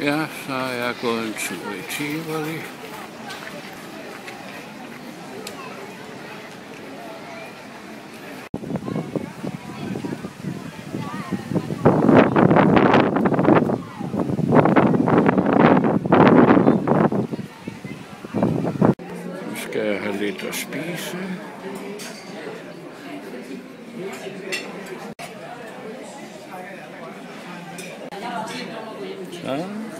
Ja, så er jeg gået en tur i Tivoli. Nu skal jeg have lidt at spise. Ja.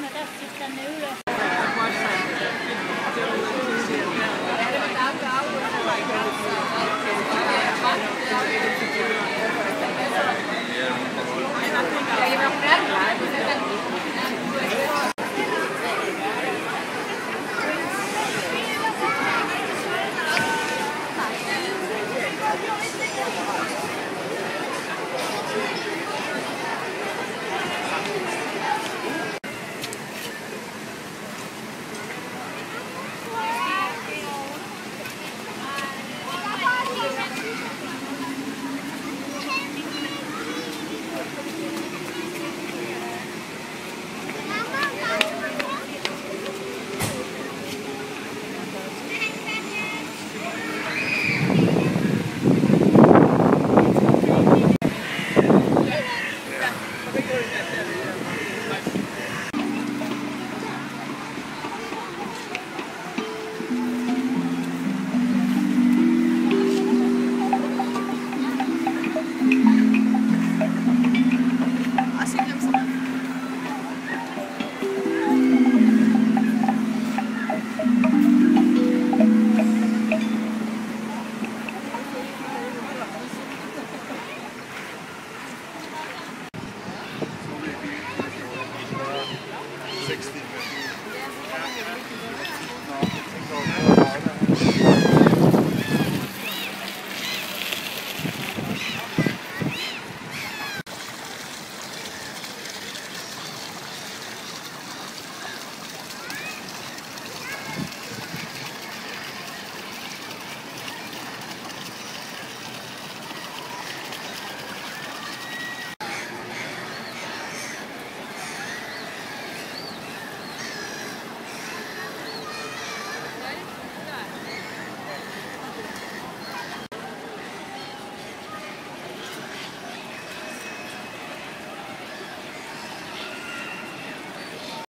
med rättvistan nu då.